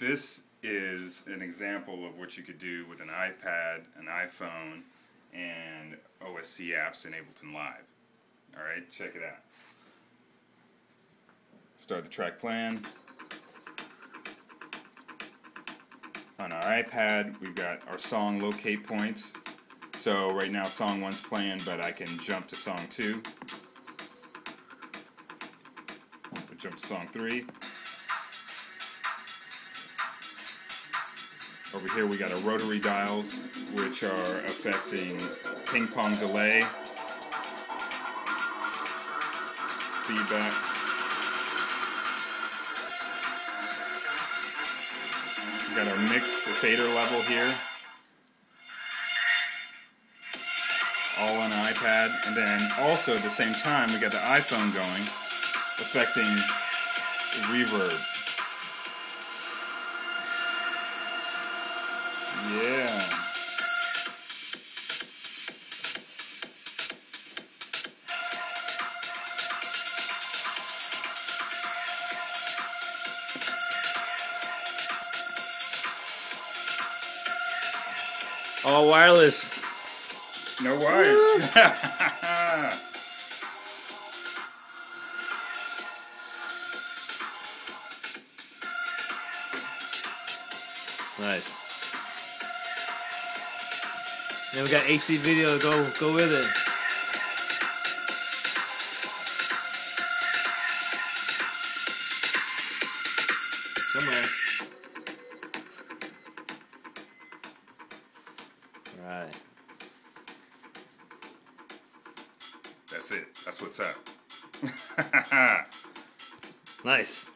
This is an example of what you could do with an iPad, an iPhone, and OSC apps in Ableton Live. All right, check it out. Start the track plan. On our iPad, we've got our song locate points. So right now song one's playing, but I can jump to song two. We'll jump to song three. Over here we got our rotary dials, which are affecting ping pong delay, feedback. We got our mix fader level here. All on iPad. And then also at the same time we got the iPhone going, affecting reverb. Yeah. All wireless. No wires. Ah. Nice. Then we got HD video to go go with it. Come on. Right. That's it. That's what's up. Nice.